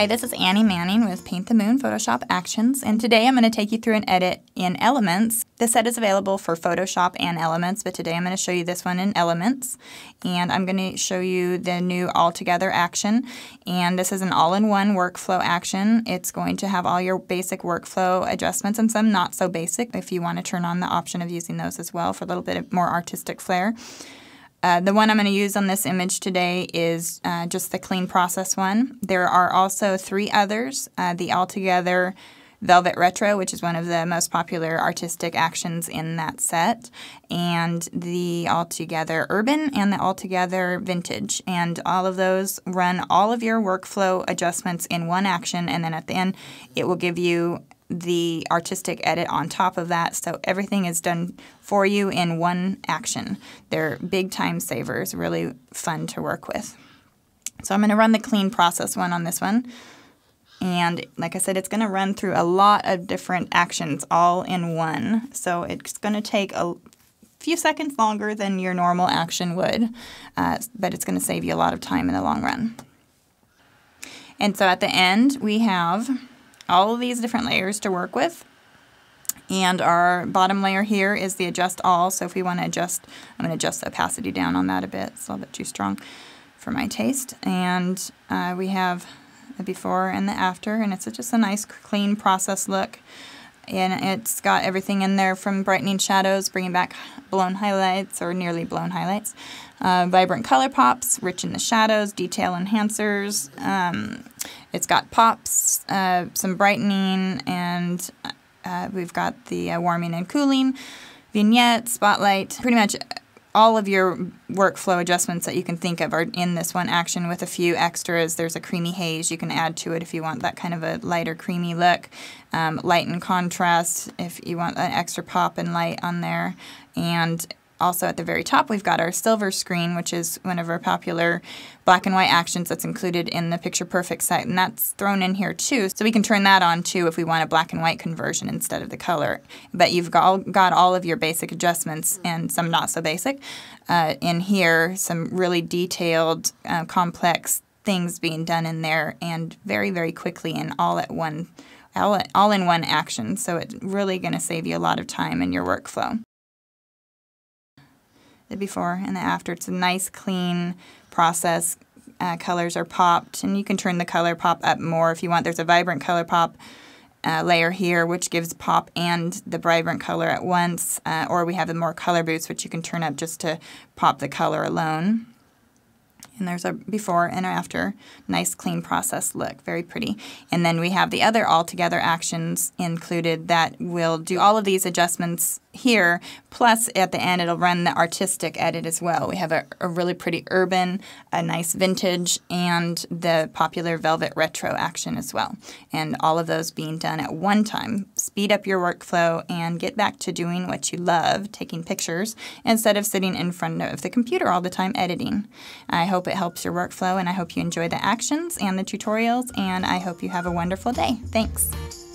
Hi, this is Annie Manning with Paint the Moon Photoshop Actions, and today I'm going to take you through an edit in Elements. This set is available for Photoshop and Elements, but today I'm going to show you this one in Elements, and I'm going to show you the new All Together action, and this is an all-in-one workflow action. It's going to have all your basic workflow adjustments and some not so basic if you want to turn on the option of using those as well for a little bit more artistic flair. Uh, the one I'm going to use on this image today is uh, just the clean process one. There are also three others. Uh, the All Together Velvet Retro, which is one of the most popular artistic actions in that set, and the All Together Urban and the All Together Vintage. And all of those run all of your workflow adjustments in one action, and then at the end, it will give you the artistic edit on top of that. So everything is done for you in one action. They're big time savers, really fun to work with. So I'm going to run the clean process one on this one. And like I said, it's going to run through a lot of different actions all in one. So it's going to take a few seconds longer than your normal action would, uh, but it's going to save you a lot of time in the long run. And so at the end, we have all of these different layers to work with. And our bottom layer here is the adjust all. So if we want to adjust, I'm going to adjust the opacity down on that a bit. It's a little bit too strong for my taste. And uh, we have the before and the after. And it's just a nice clean process look. And it's got everything in there from brightening shadows, bringing back blown highlights or nearly blown highlights, uh, vibrant color pops, rich in the shadows, detail enhancers. Um, it's got pops, uh, some brightening, and uh, we've got the uh, warming and cooling, vignette, spotlight, pretty much all of your workflow adjustments that you can think of are in this one action with a few extras. There's a creamy haze you can add to it if you want that kind of a lighter creamy look. Um, light and contrast if you want an extra pop and light on there. And also at the very top, we've got our silver screen, which is one of our popular black and white actions that's included in the Picture Perfect site, and that's thrown in here too. So we can turn that on too if we want a black and white conversion instead of the color. But you've got, got all of your basic adjustments and some not so basic uh, in here, some really detailed, uh, complex things being done in there, and very, very quickly and all at one all, all in one action. So it's really going to save you a lot of time in your workflow the before and the after. It's a nice, clean process. Uh, colors are popped, and you can turn the color pop up more if you want. There's a vibrant color pop uh, layer here, which gives pop and the vibrant color at once, uh, or we have the more color boost, which you can turn up just to pop the color alone. And there's a before and after. Nice, clean process look. Very pretty. And then we have the other altogether actions included that will do all of these adjustments here. Plus, at the end, it'll run the artistic edit as well. We have a, a really pretty urban, a nice vintage, and the popular velvet retro action as well. And all of those being done at one time. Speed up your workflow and get back to doing what you love, taking pictures, instead of sitting in front of the computer all the time editing. I hope it helps your workflow, and I hope you enjoy the actions and the tutorials, and I hope you have a wonderful day. Thanks.